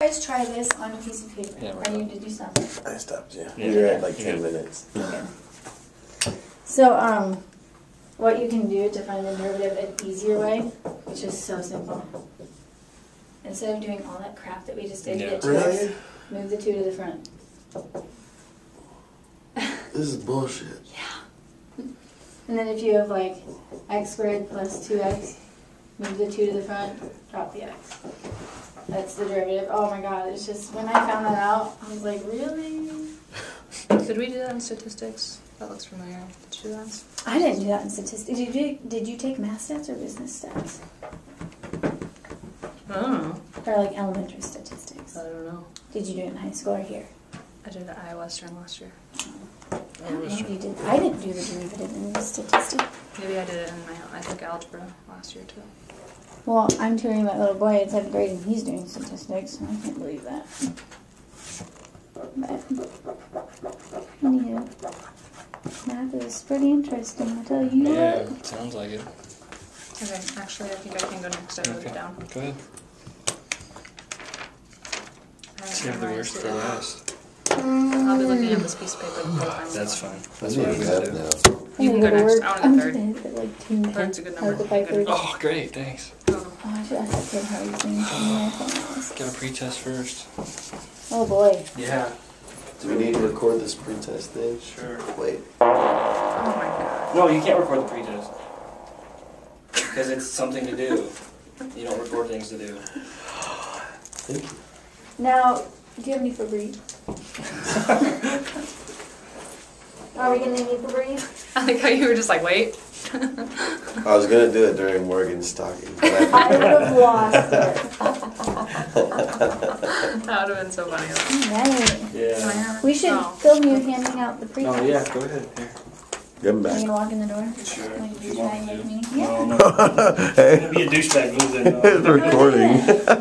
guys try this on a piece of paper. Yeah, we're Are you done. did? I stopped you. Yeah. You're at like Yeah. 10 minutes. Okay. So, um, what you can do to find the derivative an easier way, which is so simple. Instead of doing all that crap that we just did to Yeah. get to Really? x, move the two to the front. This is bullshit. Yeah. And then if you have like x squared plus 2x, move the 2 to the front, drop the x. That's the derivative. Oh my god, it's just, when I found that out, I was like, really? Did we do that in statistics? That looks familiar. Did you do that? I didn't do that in statistics. Did you, did you take math stats or business stats? I don't know. Or like elementary statistics? I don't know. Did you do it in high school or here? I did it at Iowa Western last year. Oh. I don't know if you did. I didn't do the derivative in the statistics. Maybe I did it in my. I took algebra last year too. Well, I'm tutoring my little boy in seventh grade and he's doing statistics. I can't believe that. But, anywho, math is pretty interesting, I tell you Yeah, what. sounds like it. Okay, actually, I think I can go next. I wrote Okay. it down. Go ahead. I haven't Save the worst for last. I'll be looking at this piece of paper the whole time. That's fine. That's That's what what I'm you gonna have do. now. You can go to next. work. I wanna I'm go third. gonna hit like two minutes. Third's a good out number. of the Good. bike Oh, great, thanks. Oh, Oh, I should ask that kid how he's doing some. Got a pretest first. Oh boy. Yeah. Do we need to record this pretest thing? Sure. Wait. oh my god. No, you can't record the pretest. Because it's something to do. You don't record things to do. Thank you. Now, do you have any Febreze? Are we gonna need Febreze? I like how you were just like, wait. I was gonna do it during Morgan's talking, but I I would have lost it. That would have been so funny. Right. Yeah. We should Oh. film you handing out the pre Oh, yeah, go ahead. Here. Give him Are you back. gonna walk in the door? Sure. Like If you you want trying me with to. me? No, Yeah. no. hey, Be a douchebag move then. it's recording.